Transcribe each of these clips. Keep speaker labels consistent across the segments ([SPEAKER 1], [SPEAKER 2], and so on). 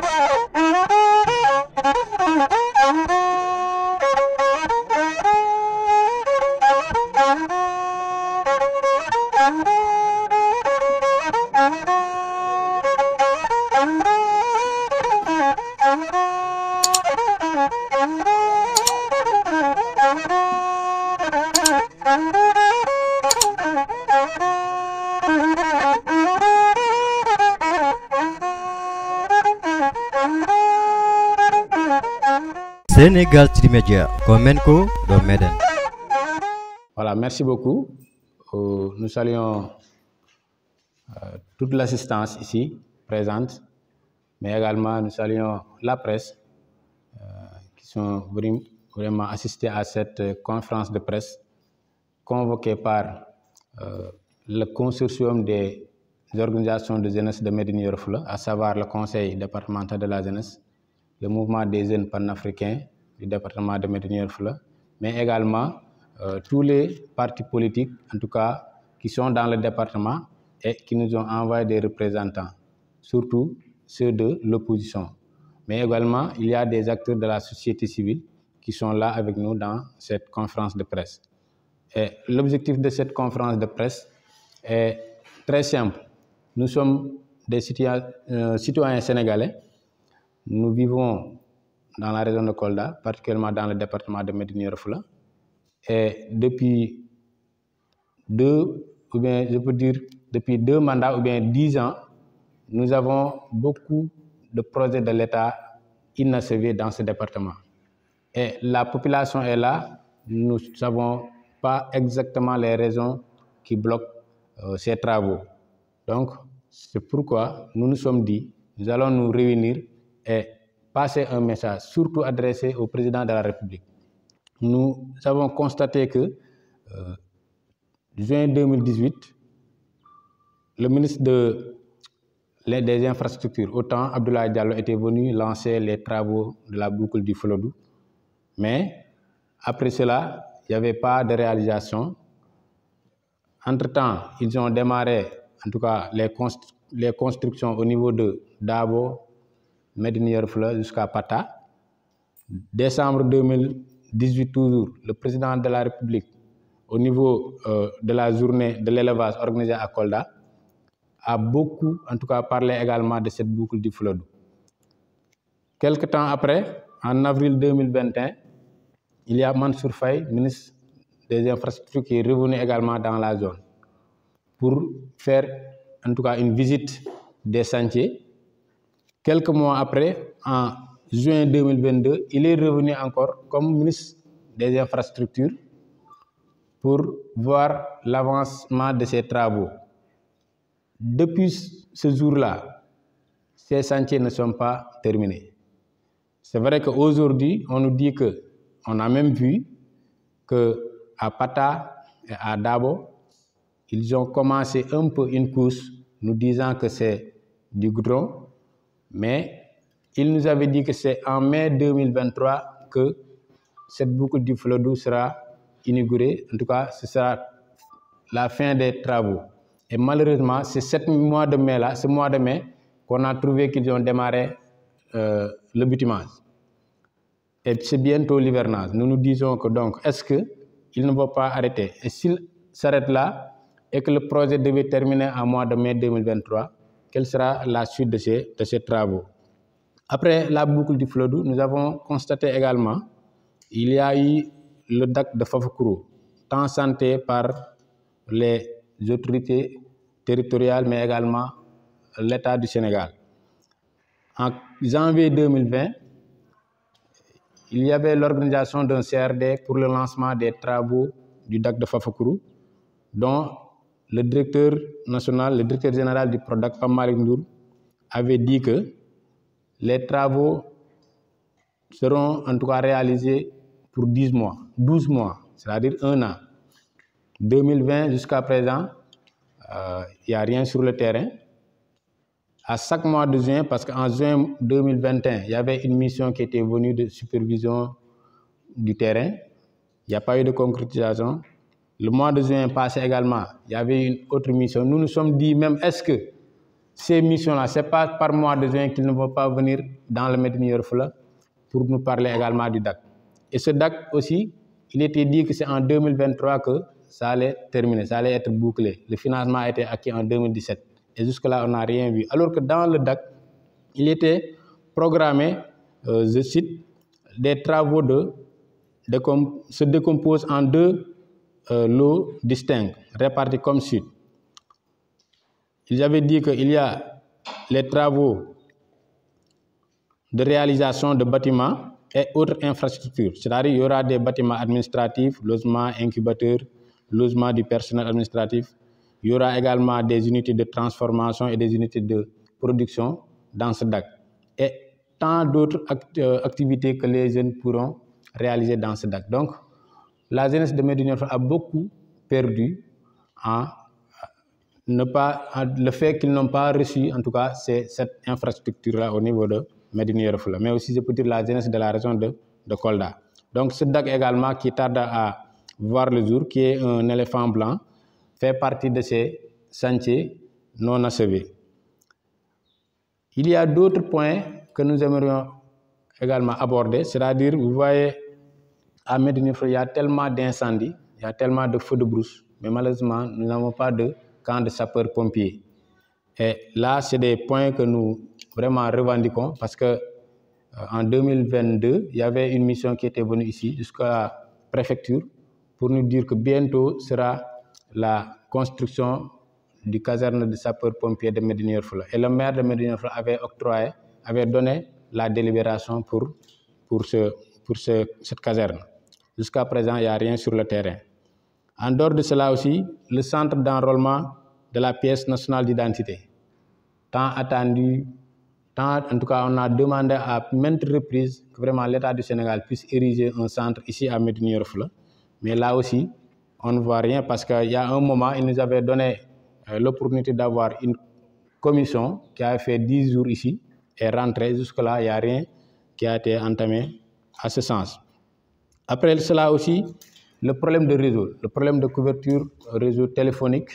[SPEAKER 1] bro. Sénégal Trimedia Comenco Méden
[SPEAKER 2] Voilà, merci beaucoup. Euh, nous saluons euh, toute l'assistance ici présente, mais également nous saluons la presse euh, qui sont vraiment assistés à cette conférence de presse convoquée par le consortium des organisations de jeunesse de Médine à savoir le Conseil départemental de la jeunesse, le mouvement des jeunes panafricains du département de Foulah, mais également euh, tous les partis politiques, en tout cas, qui sont dans le département et qui nous ont envoyé des représentants, surtout ceux de l'opposition. Mais également, il y a des acteurs de la société civile qui sont là avec nous dans cette conférence de presse. L'objectif de cette conférence de presse est très simple. Nous sommes des citoyens, euh, citoyens sénégalais. Nous vivons dans la région de Kolda, particulièrement dans le département de Médine Yoro Foulah. Et depuis deux, ou bien je peux dire depuis deux mandats ou bien dix ans, nous avons beaucoup de projets de l'État inachevés dans ce département. Et la population est là, nous ne savons pas exactement les raisons qui bloquent euh, ces travaux. Donc, c'est pourquoi nous nous sommes dit, nous allons nous réunir et passer un message, surtout adressé au président de la République. Nous avons constaté que euh, juin 2018, le ministre des Infrastructures, autant Abdoulaye Diallo, était venu lancer les travaux de la boucle du Flodou. Mais après cela, il n'y avait pas de réalisation. Entre-temps, ils ont démarré, en tout cas, les, const- les constructions au niveau de Dabo, Médine Yoro jusqu'à Pata. Décembre 2018 toujours, le président de la République, au niveau euh, de la journée de l'élevage organisée à Kolda, a beaucoup, en tout cas, parlé également de cette boucle du Flodou. Quelque temps après, en avril 2021, il y a Mansour Faye, ministre des Infrastructures, qui est revenu également dans la zone pour faire en tout cas une visite des chantiers. Quelques mois après, en juin 2022, il est revenu encore comme ministre des Infrastructures pour voir l'avancement de ces travaux. Depuis ce jour-là, ces chantiers ne sont pas terminés. C'est vrai qu'aujourd'hui, on nous dit que, on a même vu que à Pata et à Dabo, ils ont commencé un peu une course, nous disant que c'est du goudron, mais ils nous avaient dit que c'est en mai 2023 que cette boucle du Flodou sera inaugurée. En tout cas, ce sera la fin des travaux. Et malheureusement, c'est ce mois de mai-là, ce mois de mai, qu'on a trouvé qu'ils ont démarré euh, le bitumage. Et c'est bientôt l'hivernage. Nous nous disons que donc, est-ce qu'ils ne vont pas arrêter? Et s'ils s'arrêtent là et que le projet devait terminer en mois de mai 2023, quelle sera la suite de ces, travaux Après la boucle du Flodou, nous avons constaté également il y a eu le DAC de Fafoukourou, tant santé par les autorités territoriales, mais également l'État du Sénégal. En janvier 2020, il y avait l'organisation d'un CRD pour le lancement des travaux du DAC de Fafoukourou, dont le directeur national, le directeur général du PRODAC, Pamalik Ndour, avait dit que les travaux seront en tout cas réalisés pour 10 mois, 12 mois, c'est-à-dire un an. 2020 jusqu'à présent, euh, il n'y a rien sur le terrain. À chaque mois de juin, parce qu'en juin 2021, il y avait une mission qui était venue de supervision du terrain. Il n'y a pas eu de concrétisation. Le mois de juin passé également, il y avait une autre mission. Nous nous sommes dit même, est-ce que ces missions-là, ce n'est pas par mois de juin qu'ils ne vont pas venir dans le Médina Fula pour nous parler également du DAC. Et ce DAC aussi, il était dit que c'est en 2023 que ça allait terminer, ça allait être bouclé. Le financement a été acquis en 2017. Et jusque-là, on n'a rien vu. Alors que dans le DAC, il était programmé, euh, je cite, des travaux de, de se décomposent en deux euh, lots distincts, répartis comme suit. Ils avaient dit qu'il y a les travaux de réalisation de bâtiments et autres infrastructures. C'est-à-dire qu'il y aura des bâtiments administratifs, logements, incubateurs, logements du personnel administratif. Il y aura également des unités de transformation et des unités de production dans ce DAC. Et tant d'autres euh, activités que les jeunes pourront réaliser dans ce DAC. Donc, la jeunesse de Médine a beaucoup perdu en ne pas, le fait qu'ils n'ont pas reçu, en tout cas, cette infrastructure-là au niveau de Médine Mais aussi, je peux dire la jeunesse de la région de, de Kolda. Donc, ce DAC également qui tarde à voir le jour, qui est un éléphant blanc, fait partie de ces sentiers non achevés. Il y a d'autres points que nous aimerions également aborder, c'est-à-dire, vous voyez, à Médine il y a tellement d'incendies, il y a tellement de feux de brousse, mais malheureusement, nous n'avons pas de camp de sapeurs-pompiers. Et là, c'est des points que nous vraiment revendiquons parce que euh, en 2022, il y avait une mission qui était venue ici jusqu'à la préfecture pour nous dire que bientôt sera la construction du caserne de sapeurs-pompiers de Médine Et le maire de Médine avait octroyé, avait donné la délibération pour, pour, ce, pour ce, cette caserne. Jusqu'à présent, il n'y a rien sur le terrain. En dehors de cela aussi, le centre d'enrôlement de la pièce nationale d'identité, tant attendu, tant, en tout cas, on a demandé à maintes reprises que vraiment l'État du Sénégal puisse ériger un centre ici à Médine Mais là aussi, on ne voit rien parce qu'il y a un moment, il nous avait donné euh, l'opportunité d'avoir une commission qui a fait 10 jours ici et rentré. Jusque-là, il n'y a rien qui a été entamé à ce sens. Après cela aussi, le problème de réseau, le problème de couverture réseau téléphonique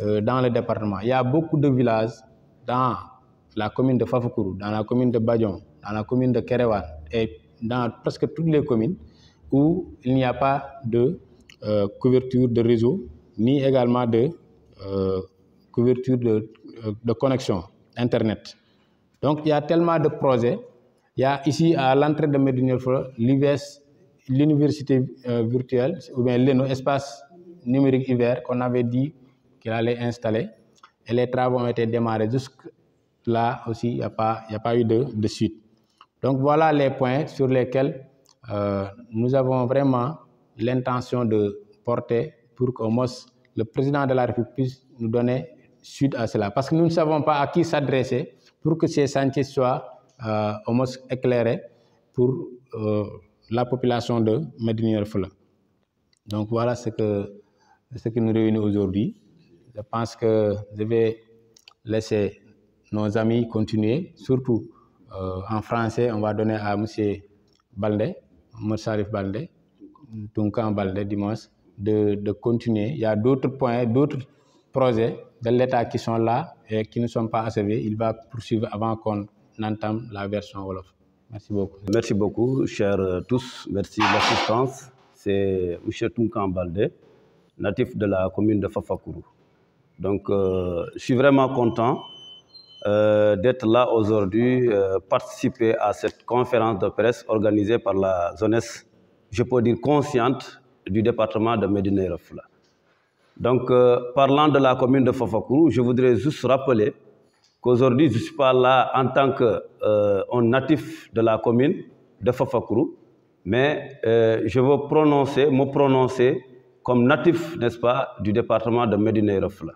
[SPEAKER 2] euh, dans le département. Il y a beaucoup de villages dans la commune de Fafoukourou, dans la commune de Badion, dans la commune de Kerewan et dans presque toutes les communes où il n'y a pas de euh, couverture de réseau ni également de euh, couverture de, connexion Internet. Donc il y a tellement de projets. Il y a ici à l'entrée de Médine l'UVS, l'université virtuelle, ou bien l'ENO, espace numérique hiver, qu'on avait dit qu'il allait installer. Et les travaux ont été démarrés. Jusque là aussi, il n'y a, pas, a pas eu de, de, suite. Donc voilà les points sur lesquels euh, nous avons vraiment l'intention de porter pour moins le président de la République puisse nous donner suite à cela. Parce que nous ne savons pas à qui s'adresser pour que ces sentiers soient euh, au moins éclairés pour euh, la population de Médine Donc voilà ce, que, ce qui nous réunit aujourd'hui. Je pense que je vais laisser nos amis continuer, surtout euh, en français, on va donner à M. Balde, M. Salif Balde, Tunkan Balde dimanche, de, de continuer. Il y a d'autres points, d'autres projets de l'État qui sont là et qui ne sont pas achevés. Il va poursuivre avant qu'on entame la version Wolof. Merci beaucoup.
[SPEAKER 3] Merci beaucoup, chers tous. Merci de l'assistance. C'est M. Tunkan Balde, natif de la commune de Fafakourou. Donc, euh, je suis vraiment content euh, d'être là aujourd'hui, euh, participer à cette conférence de presse organisée par la jeunesse, je peux dire consciente, du département de Médine Refla. Donc, euh, parlant de la commune de Fafakourou, je voudrais juste rappeler qu'aujourd'hui, je ne suis pas là en tant qu'un euh, natif de la commune de Fafakourou, mais euh, je veux prononcer, me prononcer comme natif, n'est-ce pas, du département de Médine Refla.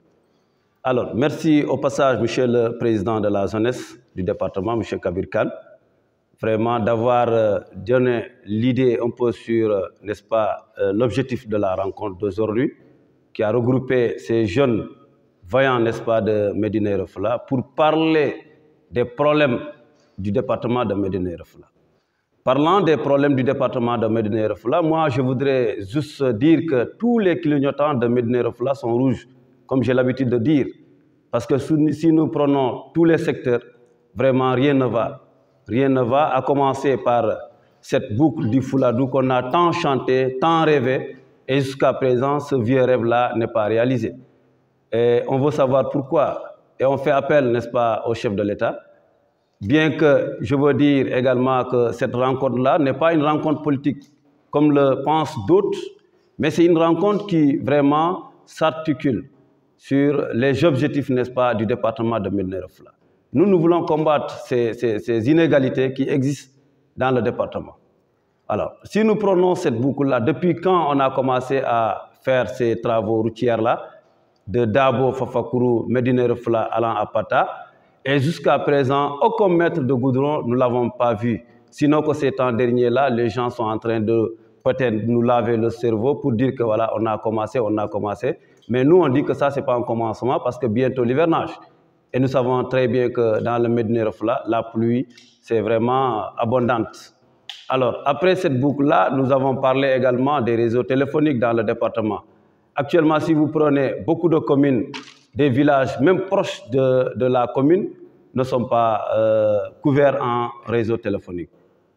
[SPEAKER 3] Alors, merci au passage, Monsieur le Président de la jeunesse du département, Monsieur Kabir Khan, vraiment d'avoir euh, donné l'idée un peu sur, n'est-ce pas, l'objectif de la rencontre d'aujourd'hui, qui a regroupé ces jeunes voyants, n'est-ce pas, de Médine Refla, pour parler des problèmes du département de Médine Refla. Parlant des problèmes du département de Médine Refla, moi, je voudrais juste dire que tous les clignotants de Médine Refla sont rouges comme j'ai l'habitude de dire. Parce que si nous prenons tous les secteurs, vraiment rien ne va. Rien ne va, à commencer par cette boucle du Fouladou qu'on a tant chanté, tant rêvé, et jusqu'à présent, ce vieux rêve-là n'est pas réalisé. Et on veut savoir pourquoi. Et on fait appel, n'est-ce pas, au chef de l'État. Bien que je veux dire également que cette rencontre-là n'est pas une rencontre politique comme le pensent d'autres, mais c'est une rencontre qui vraiment s'articule sur les objectifs, n'est-ce pas, du département de Médina-Refla. Nous, nous voulons combattre ces, ces, inégalités qui existent dans le département. Alors, si nous prenons cette boucle-là, depuis quand on a commencé à faire ces travaux routiers-là, de Dabo, Fafakuru, Médina-Refla, allant à et jusqu'à présent, aucun mètre de goudron, nous ne l'avons pas vu. Sinon que ces temps derniers-là, les gens sont en train de peut-être nous laver le cerveau pour dire que voilà, on a commencé, on a commencé. Mais nous, on dit que ça, ce n'est pas un commencement parce que bientôt l'hivernage. Et nous savons très bien que dans le Medina la pluie, c'est vraiment abondante. Alors, après cette boucle-là, nous avons parlé également des réseaux téléphoniques dans le département. Actuellement, si vous prenez beaucoup de communes, des villages, même proches de, de la commune, ne sont pas euh, couverts en réseau téléphonique.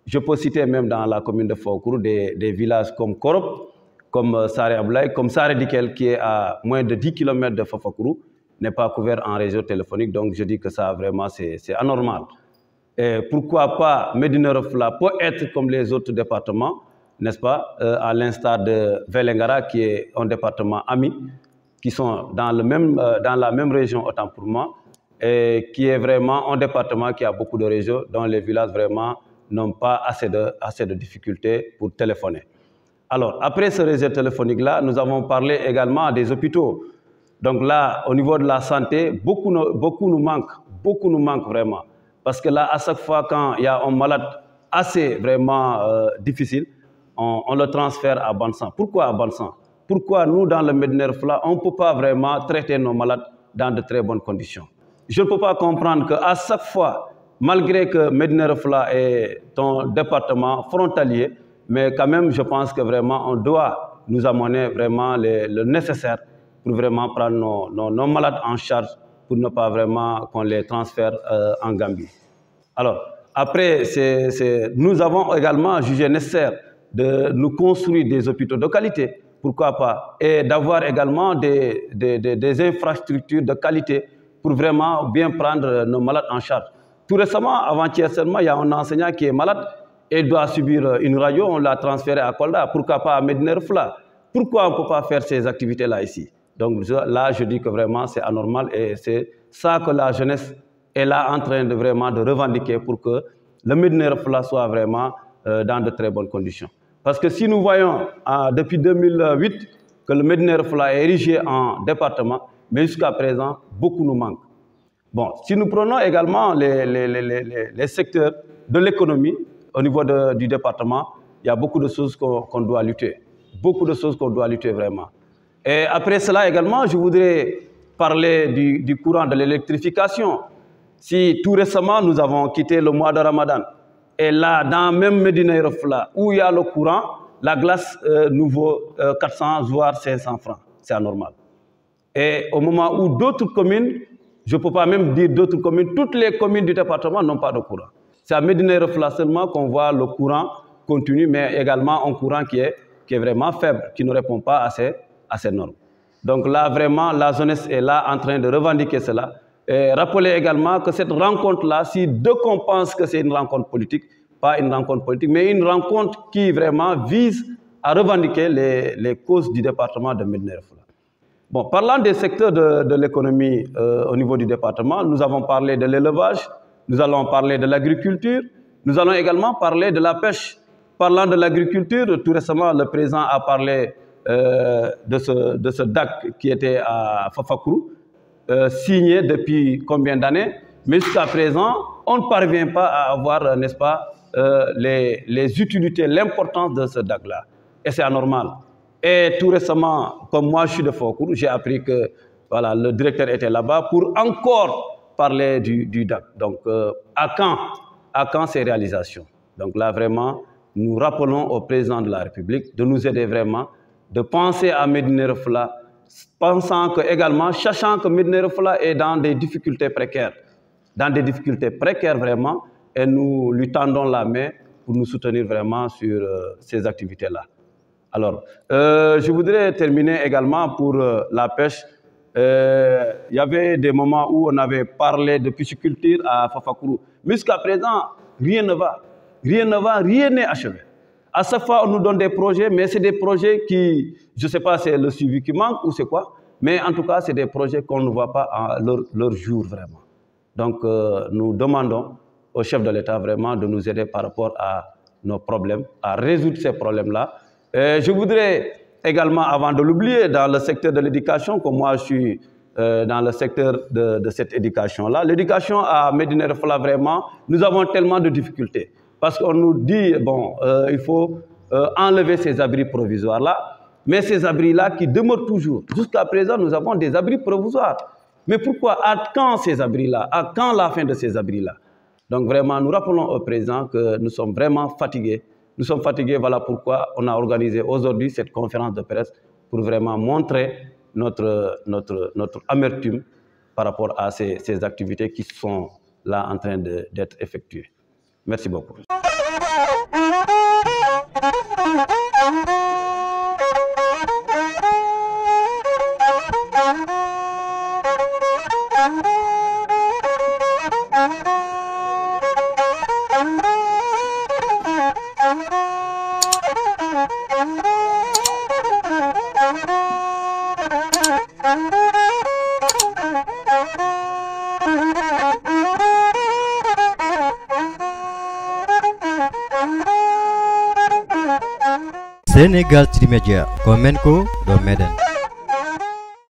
[SPEAKER 3] Je peux citer même dans la commune de Faucourou des, des, villages comme Korop, comme euh, Sare Ablaï, comme Sare Dikel, qui est à moins de 10 km de Faucourou, n'est pas couvert en réseau téléphonique. Donc je dis que ça, vraiment, c'est anormal. Et pourquoi pas Medina Refla peut être comme les autres départements, n'est-ce pas, euh, à l'instar de Velengara, qui est un département ami, qui sont dans, le même, euh, dans la même région, autant pour moi, et qui est vraiment un département qui a beaucoup de régions, dont les villages vraiment n'ont pas assez de, assez de difficultés pour téléphoner. Alors, après ce réseau téléphonique-là, nous avons parlé également des hôpitaux. Donc là, au niveau de la santé, beaucoup, beaucoup nous manque, beaucoup nous manque vraiment. Parce que là, à chaque fois quand il y a un malade assez vraiment euh, difficile, on, le transfère à Bansan. Pourquoi à Bansan Pourquoi nous, dans le Medner Fla, on ne peut pas vraiment traiter nos malades dans de très bonnes conditions? Je ne peux pas comprendre qu'à chaque fois, malgré que Medina Refla est un département frontalier, mais quand même, je pense que vraiment, on doit nous amener vraiment le nécessaire pour vraiment prendre nos, nos, malades en charge pour ne pas vraiment qu'on les transfère euh, en Gambie. Alors, après, nous avons également jugé nécessaire de nous construire des hôpitaux de qualité, pourquoi pas, et d'avoir également des, des, infrastructures de qualité pour vraiment bien prendre nos malades en charge. Tout récemment, avant-hier seulement, il y a un enseignant qui est malade et doit subir une radio, on l'a transféré à Kolda. Pourquoi pas à Mednerfla Pourquoi on ne peut pas faire ces activités-là ici? Donc là, je dis que vraiment, c'est anormal et c'est ça que la jeunesse est là en train de vraiment de revendiquer pour que le Mednerfla soit vraiment euh, dans de très bonnes conditions. Parce que si nous voyons euh, depuis 2008 que le Mednerfla est érigé en département, mais jusqu'à présent, beaucoup nous manque. Bon, si nous prenons également les, les, les, les secteurs de l'économie au niveau du département, il y a beaucoup de choses qu'on doit lutter. Beaucoup de choses qu'on doit lutter vraiment. Et après cela également, je voudrais parler du, du courant de l'électrification. Si tout récemment, nous avons quitté le mois de Ramadan, et là, dans même Medina où il y a le courant, la glace euh, nouveau euh, 400 voire 500 francs. C'est anormal. Et au moment où d'autres communes je ne peux pas même dire d'autres communes. Toutes les communes du département n'ont pas de courant. C'est à Médina Refla seulement qu'on voit le courant continu, mais également un courant qui est, qui est vraiment faible, qui ne répond pas à ces, à ces normes. Donc là, vraiment, la jeunesse est là en train de revendiquer cela. Et rappeler également que cette rencontre-là, si deux qu'on pense que c'est une rencontre politique, pas une rencontre politique, mais une rencontre qui vraiment vise à revendiquer les, les causes du département de Refla. Bon, parlant des secteurs de, l'économie euh, au niveau du département, nous avons parlé de l'élevage, nous allons parler de l'agriculture, nous allons également parler de la pêche. Parlant de l'agriculture, tout récemment, le président a parlé euh, de, ce, de ce DAC qui était à Fafakourou, euh, signé depuis combien d'années, mais jusqu'à présent, on ne parvient pas à avoir, n'est-ce pas, les, les utilités, l'importance de ce DAC-là. Et c'est anormal. Et tout récemment, comme moi je suis de Faucourt, j'ai appris que voilà, le directeur était là-bas pour encore parler du, DAC. Donc, euh, à quand? À quand ces réalisations? Donc là, vraiment, nous rappelons au président de la République de nous aider vraiment, de penser à Medina pensant que également, sachant que Midnerofla est dans des difficultés précaires, dans des difficultés précaires vraiment, et nous lui tendons la main pour nous soutenir vraiment sur euh, ces activités-là. Alors, euh, je voudrais terminer également pour euh, la pêche. Il y avait des moments où on avait parlé de pisciculture à Fafakuru. Mais jusqu'à présent, rien ne va. Rien ne va, rien n'est achevé. À chaque fois, on nous donne des projets, mais c'est des projets qui, je ne sais pas, c'est le suivi qui manque ou c'est quoi, mais en tout cas, c'est des projets qu'on ne voit pas à leur, jour vraiment. Donc, euh, nous demandons au chef de l'État vraiment de nous aider par rapport à nos problèmes, à résoudre ces problèmes-là. Je voudrais également, avant de l'oublier, dans le secteur de l'éducation, comme moi je suis euh, dans le secteur de, cette éducation-là, l'éducation à Médina vraiment, nous avons tellement de difficultés. Parce qu'on nous dit, bon, euh, il faut euh, enlever ces abris provisoires-là, mais ces abris-là qui demeurent toujours. Jusqu'à présent, nous avons des abris provisoires. Mais pourquoi? À quand ces abris-là? À quand la fin de ces abris-là? Donc vraiment, nous rappelons au président que nous sommes vraiment fatigués. Nous sommes fatigués, voilà pourquoi on a organisé aujourd'hui cette conférence de presse pour vraiment montrer notre, notre, notre amertume par rapport à ces, ces activités qui sont là en train d'être effectuées. Merci beaucoup.
[SPEAKER 1] Uh-oh. René Galt Media, Komenko, Medan.